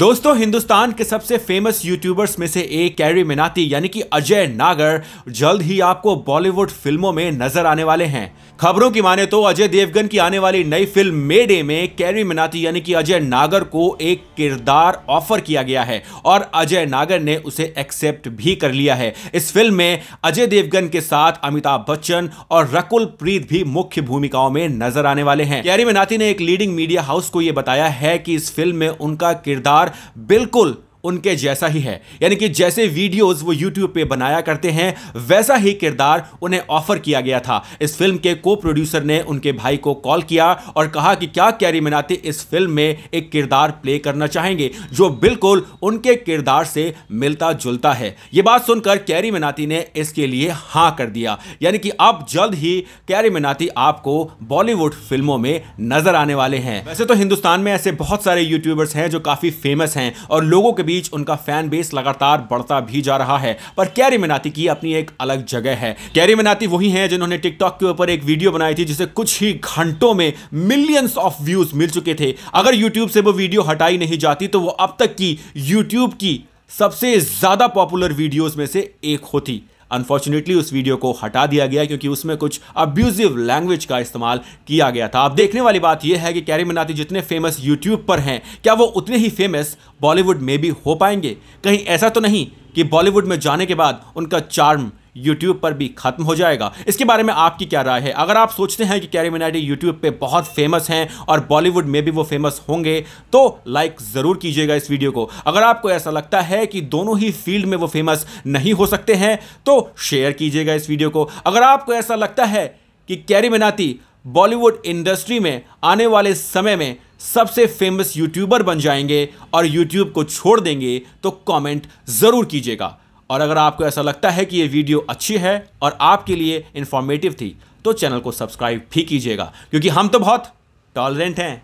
दोस्तों, हिंदुस्तान के सबसे फ़ेमस यूट्यूबर्स में से एक कैरी मिनाती, यानी कि अजय नागर, जल्द ही आपको बॉलीवुड फ़िल्मों में नज़र आने वाले हैं। खबरों की माने तो अजय देवगन की आने वाली नई फ़िल्म मेडे में कैरी मिनाती, यानी कि अजय नागर को एक किरदार ऑफ़र किया गया है, और अजय नागर ने उसे एक्सेप्ट भी कर लिया है। इस फ़िल्म में अजय देवगन के साथ अमिताभ बच्चन और रकुल प्रीत भी मुख्य भूमिकाओं में नज़र आने वाले हैं। कैरी मिनाती ने एक लीडिंग मीडिया हाउस को यह बताया है कि इस फ़िल्म में उनका किरदार बिल्कुल उनके जैसा ही है। यानी कि जैसे वीडियोस वो यूट्यूब पे बनाया करते हैं, वैसा ही किरदार उन्हें ऑफ़र किया गया था। इस फ़िल्म के को प्रोड्यूसर ने उनके भाई को कॉल किया और कहा कि क्या कैरी मिनाती इस फ़िल्म में एक किरदार प्ले करना चाहेंगे, जो बिल्कुल उनके किरदार से मिलता जुलता है। ये बात सुनकर कैरी मिनाती ने इसके लिए हाँ कर दिया। यानी कि अब जल्द ही कैरी मिनाती आपको बॉलीवुड फ़िल्मों में नज़र आने वाले हैं। वैसे तो हिंदुस्तान में ऐसे बहुत सारे यूट्यूबर्स हैं जो काफ़ी फ़ेमस हैं और लोगों के बीच उनका फ़ैन बेस लगातार बढ़ता भी जा रहा है। पर कैरी मिनाती की अपनी एक अलग जगह है। कैरी मिनाती वही है जिन्होंने टिकटॉक के ऊपर एक वीडियो बनाई थी, जिसे कुछ ही घंटों में मिलियंस ऑफ़ व्यूज़ मिल चुके थे। अगर यूट्यूब से वो वीडियो हटाई नहीं जाती तो वो अब तक की यूट्यूब की सबसे ज़्यादा पॉपुलर वीडियोस में से एक होती। अनफॉर्चुनेटली उस वीडियो को हटा दिया गया क्योंकि उसमें कुछ अब्यूजिव लैंग्वेज का इस्तेमाल किया गया था। अब देखने वाली बात यह है कि कैरी मनाती जितने फ़ेमस यूट्यूब पर हैं, क्या वो उतने ही फ़ेमस बॉलीवुड में भी हो पाएँगे? कहीं ऐसा तो नहीं कि बॉलीवुड में जाने के बाद उनका चार्म यूट्यूब पर भी खत्म हो जाएगा। इसके बारे में आपकी क्या राय है? अगर आप सोचते हैं कि कैरी मिनाटी यूट्यूब पे बहुत फ़ेमस हैं और बॉलीवुड में भी वो फ़ेमस होंगे तो लाइक ज़रूर कीजिएगा इस वीडियो को। अगर आपको ऐसा लगता है कि दोनों ही फ़ील्ड में वो फ़ेमस नहीं हो सकते हैं तो शेयर कीजिएगा इस वीडियो को। अगर आपको ऐसा लगता है कि कैरी मिनाती बॉलीवुड इंडस्ट्री में आने वाले समय में सबसे फ़ेमस यूट्यूबर बन जाएँगे और यूट्यूब को छोड़ देंगे तो कमेंट ज़रूर कीजिएगा। और अगर आपको ऐसा लगता है कि ये वीडियो अच्छी है और आपके लिए इन्फॉर्मेटिव थी तो चैनल को सब्सक्राइब भी कीजिएगा, क्योंकि हम तो बहुत टॉलरेंट हैं।